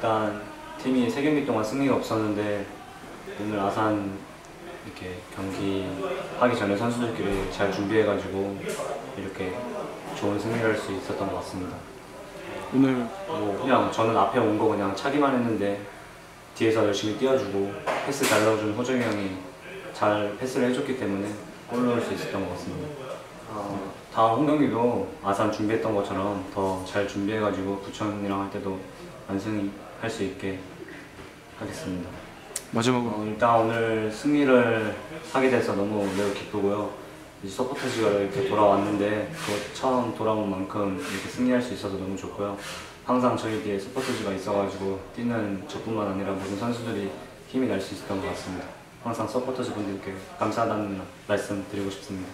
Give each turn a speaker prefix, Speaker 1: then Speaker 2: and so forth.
Speaker 1: 일단 팀이 세 경기 동안 승리가 없었는데 오늘 아산 이렇게 경기 하기 전에 선수들끼리 잘 준비해가지고 이렇게 좋은 승리를 할 수 있었던 것 같습니다.
Speaker 2: 오늘
Speaker 1: 뭐 그냥 저는 앞에 온 거 그냥 차기만 했는데 뒤에서 열심히 뛰어주고 패스 잘 넣어준 호정이 형이 잘 패스를 해줬기 때문에 골 넣을 수 있었던 것 같습니다. 어, 다음 홈 경기도 아산 준비했던 것처럼 더 잘 준비해가지고 부천이랑 할 때도 완승 할 수 있게 하겠습니다.
Speaker 2: 마지막으로
Speaker 1: 어, 일단 오늘 승리를 하게 돼서 너무 매우 기쁘고요. 이제 서포터즈가 이렇게 돌아왔는데 또 처음 돌아온 만큼 이렇게 승리할 수 있어서 너무 좋고요. 항상 저희 뒤에 서포터즈가 있어가지고 뛰는 저뿐만 아니라 모든 선수들이 힘이 날 수 있었던 것 같습니다. 항상 서포터즈 분들께 감사하다는 말씀 드리고 싶습니다.